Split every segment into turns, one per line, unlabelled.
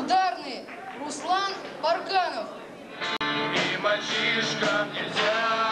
Ударный Руслан Барканов.
И мальчишкам нельзя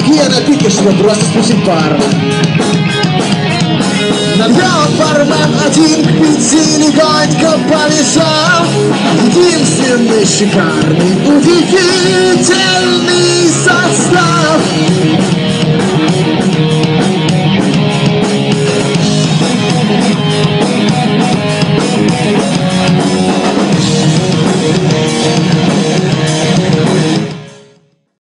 Крепкие напитки, чтобы просто спустить пар. Набрал бармен один к пяти легонько повисал. Единственный шикарный, удивительный состав